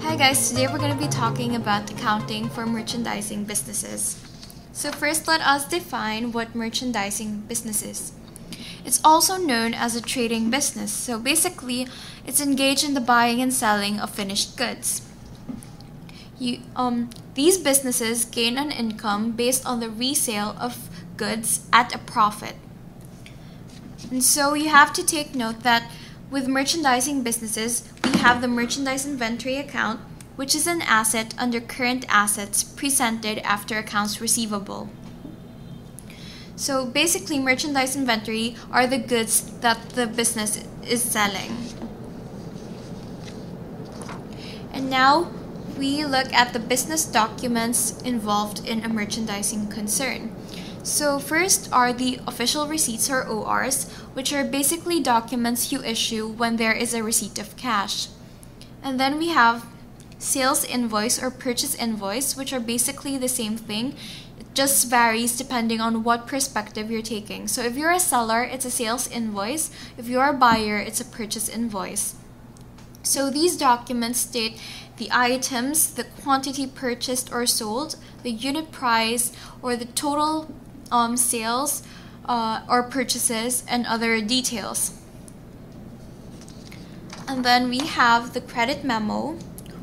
Hi guys, today we're going to be talking about accounting for merchandising businesses. So first let us define what merchandising business is. It's also known as a trading business. So basically, it's engaged in the buying and selling of finished goods. You, um, these businesses gain an income based on the resale of goods at a profit. And so you have to take note that with merchandising businesses, we have the merchandise inventory account, which is an asset under current assets presented after accounts receivable. So basically, merchandise inventory are the goods that the business is selling. And now we look at the business documents involved in a merchandising concern. So first are the official receipts or ORs, which are basically documents you issue when there is a receipt of cash. And then we have sales invoice or purchase invoice, which are basically the same thing. It just varies depending on what perspective you're taking. So if you're a seller, it's a sales invoice. If you're a buyer, it's a purchase invoice. So these documents state the items, the quantity purchased or sold, the unit price, or the total um, sales uh, or purchases, and other details. And then we have the credit memo,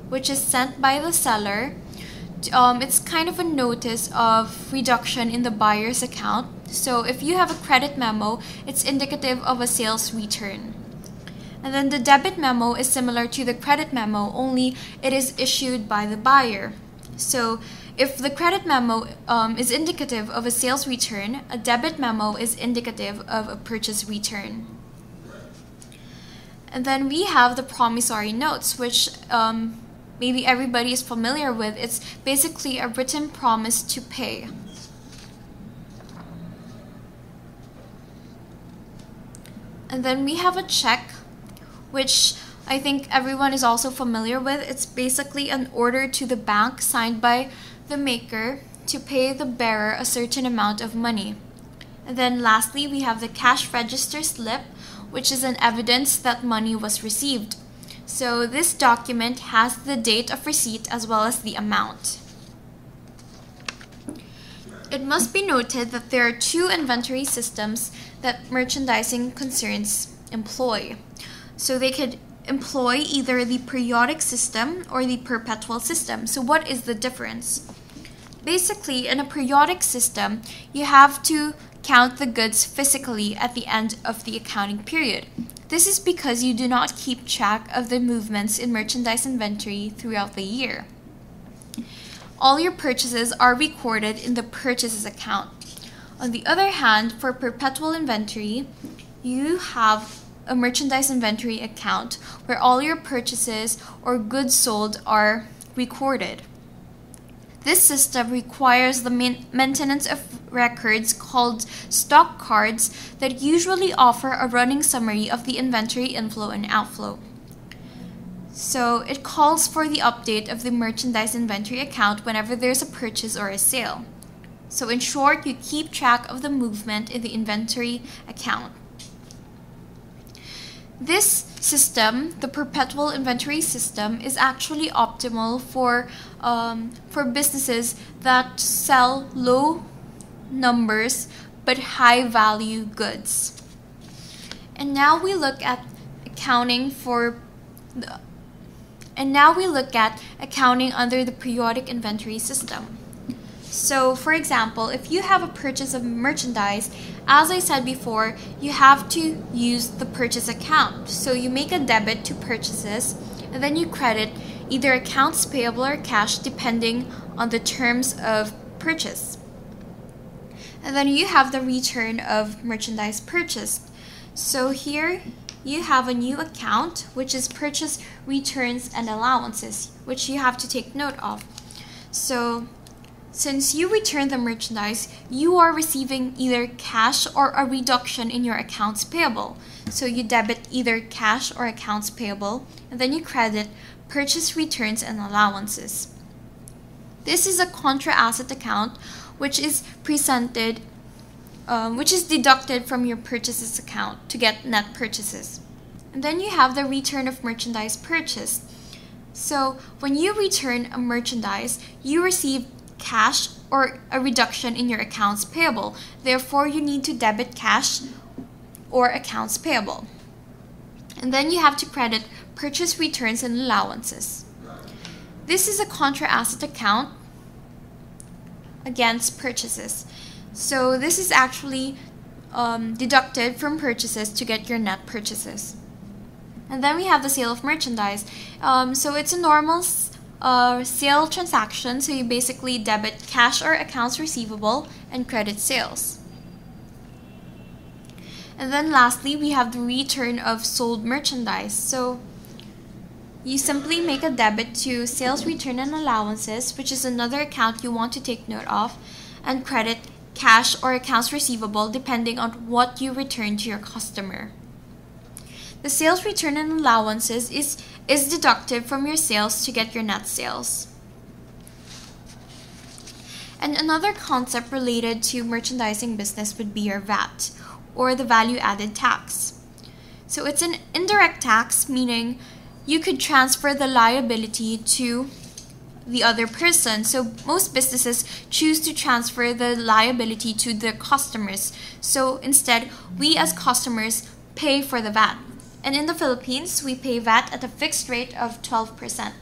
which is sent by the seller. Um, it's kind of a notice of reduction in the buyer's account. So if you have a credit memo, it's indicative of a sales return. And then the debit memo is similar to the credit memo, only it is issued by the buyer. So if the credit memo um, is indicative of a sales return, a debit memo is indicative of a purchase return. And then we have the promissory notes, which um, maybe everybody is familiar with. It's basically a written promise to pay. And then we have a check, which I think everyone is also familiar with. It's basically an order to the bank signed by the maker to pay the bearer a certain amount of money. And then lastly, we have the cash register slip, which is an evidence that money was received. So this document has the date of receipt as well as the amount. It must be noted that there are two inventory systems that merchandising concerns employ. So they could employ either the periodic system or the perpetual system. So what is the difference? Basically, in a periodic system, you have to count the goods physically at the end of the accounting period. This is because you do not keep track of the movements in merchandise inventory throughout the year. All your purchases are recorded in the purchases account. On the other hand, for perpetual inventory, you have a merchandise inventory account where all your purchases or goods sold are recorded. This system requires the maintenance of records called stock cards that usually offer a running summary of the inventory inflow and outflow. So it calls for the update of the merchandise inventory account whenever there's a purchase or a sale. So in short, you keep track of the movement in the inventory account. This system, the perpetual inventory system, is actually optimal for um, for businesses that sell low numbers but high value goods. And now we look at accounting for the, and now we look at accounting under the periodic inventory system. So, for example, if you have a purchase of merchandise, as I said before, you have to use the purchase account. So, you make a debit to purchases and then you credit either accounts payable or cash depending on the terms of purchase. And then you have the return of merchandise purchased. So, here you have a new account which is purchase returns and allowances, which you have to take note of. So, since you return the merchandise, you are receiving either cash or a reduction in your accounts payable. So you debit either cash or accounts payable, and then you credit purchase returns and allowances. This is a contra asset account which is presented um, which is deducted from your purchases account to get net purchases. And then you have the return of merchandise purchased. So when you return a merchandise, you receive cash or a reduction in your accounts payable. Therefore, you need to debit cash or accounts payable. And then you have to credit purchase returns and allowances. This is a contra asset account against purchases. So this is actually um, deducted from purchases to get your net purchases. And then we have the sale of merchandise. Um, so it's a normal uh, sale transaction. So you basically debit cash or accounts receivable and credit sales. And then lastly, we have the return of sold merchandise. So you simply make a debit to sales return and allowances, which is another account you want to take note of, and credit cash or accounts receivable depending on what you return to your customer. The sales return and allowances is, is deducted from your sales to get your net sales. And another concept related to merchandising business would be your VAT, or the value added tax. So it's an indirect tax, meaning you could transfer the liability to the other person. So most businesses choose to transfer the liability to the customers. So instead, we as customers pay for the VAT. And in the Philippines, we pay VAT at a fixed rate of 12%.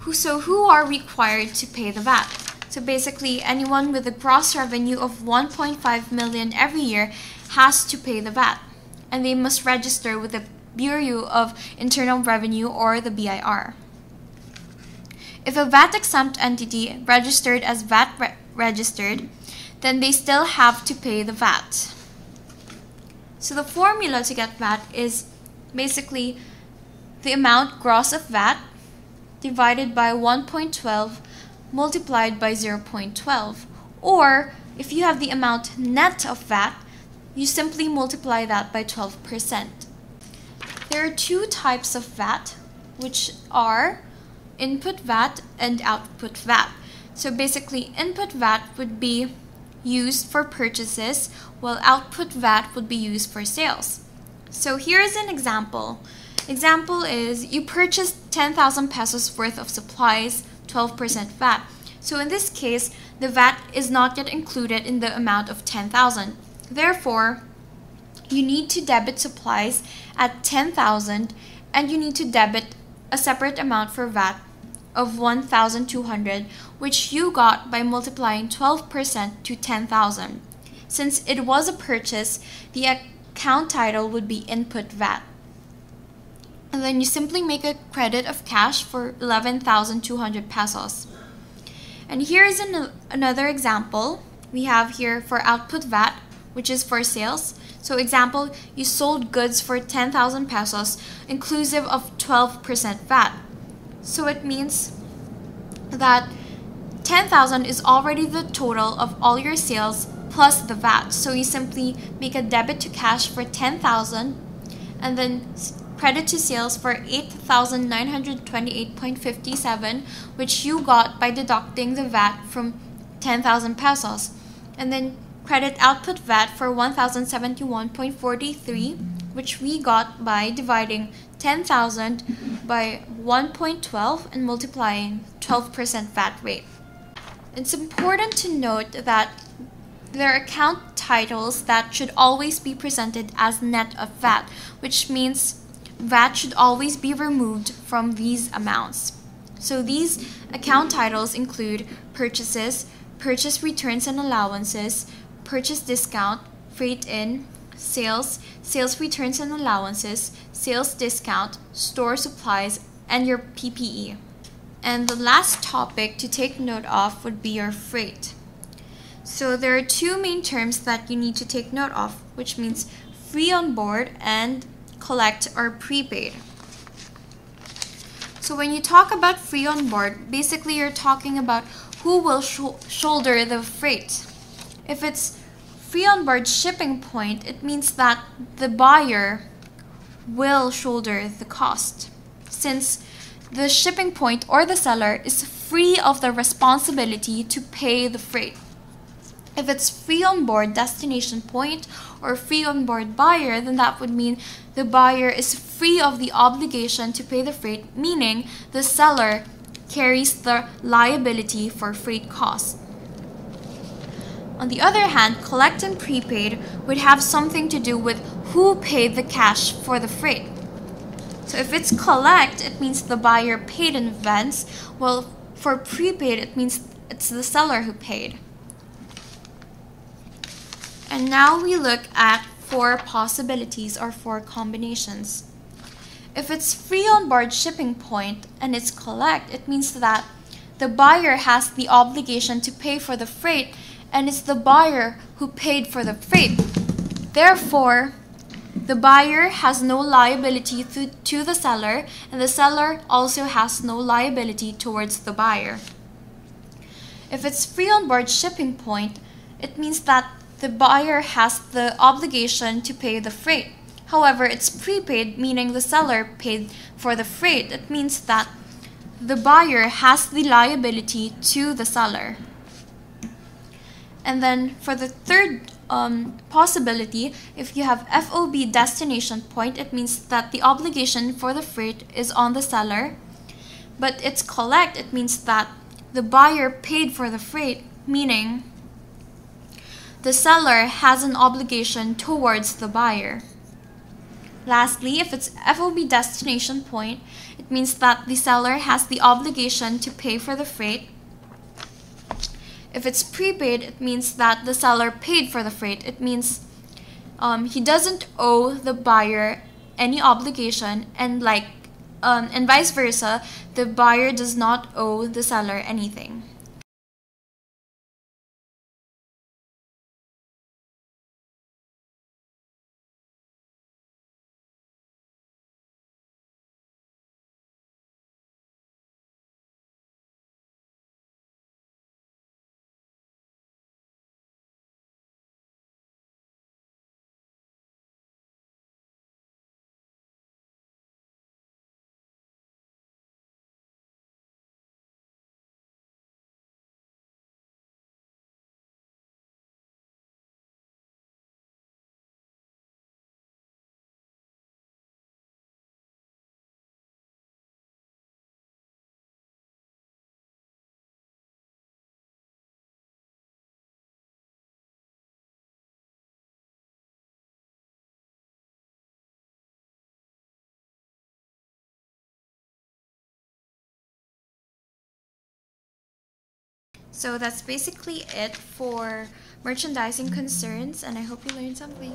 Who so who are required to pay the VAT? So basically, anyone with a gross revenue of 1.5 million every year has to pay the VAT. And they must register with the Bureau of Internal Revenue or the BIR. If a VAT exempt entity registered as VAT re registered, then they still have to pay the VAT. So the formula to get VAT is basically the amount gross of VAT divided by 1.12 multiplied by 0.12. Or if you have the amount net of VAT, you simply multiply that by 12%. There are two types of VAT, which are input VAT and output VAT. So basically, input VAT would be used for purchases, while output VAT would be used for sales. So here's an example. Example is you purchased 10,000 pesos worth of supplies, 12% VAT. So in this case, the VAT is not yet included in the amount of 10,000. Therefore, you need to debit supplies at 10,000 and you need to debit a separate amount for VAT of 1,200 which you got by multiplying 12% to 10,000. Since it was a purchase, the account title would be input VAT. And then you simply make a credit of cash for 11,200 pesos. And here is an, another example. We have here for output VAT, which is for sales. So example, you sold goods for 10,000 pesos inclusive of 12% VAT. So it means that 10,000 is already the total of all your sales plus the VAT. So you simply make a debit to cash for 10,000 and then credit to sales for 8,928.57 which you got by deducting the VAT from 10,000 pesos. And then credit output VAT for 1071.43 which we got by dividing 10,000 by 1.12 and multiplying 12% VAT rate. It's important to note that there are account titles that should always be presented as net of VAT, which means VAT should always be removed from these amounts. So these account titles include purchases, purchase returns and allowances, purchase discount, freight in, sales, sales returns and allowances, sales discount, store supplies, and your PPE. And the last topic to take note of would be your freight. So there are two main terms that you need to take note of, which means free on board and collect or prepaid. So when you talk about free on board, basically you're talking about who will sh shoulder the freight. If it's free on board shipping point, it means that the buyer will shoulder the cost since the shipping point or the seller is free of the responsibility to pay the freight. If it's free on board destination point or free on board buyer, then that would mean the buyer is free of the obligation to pay the freight, meaning the seller carries the liability for freight costs. On the other hand, collect and prepaid would have something to do with who paid the cash for the freight. So if it's collect, it means the buyer paid in advance, Well, for prepaid, it means it's the seller who paid. And now we look at four possibilities or four combinations. If it's free on board shipping point and it's collect, it means that the buyer has the obligation to pay for the freight and it's the buyer who paid for the freight. Therefore, the buyer has no liability to, to the seller and the seller also has no liability towards the buyer. If it's free on board shipping point, it means that the buyer has the obligation to pay the freight. However, it's prepaid, meaning the seller paid for the freight. It means that the buyer has the liability to the seller. And then for the third um, possibility, if you have FOB destination point, it means that the obligation for the freight is on the seller. But it's collect, it means that the buyer paid for the freight, meaning the seller has an obligation towards the buyer. Lastly, if it's FOB destination point, it means that the seller has the obligation to pay for the freight. If it's prepaid, it means that the seller paid for the freight. It means um, he doesn't owe the buyer any obligation, and like um, and vice versa, the buyer does not owe the seller anything. So that's basically it for merchandising concerns, and I hope you learned something.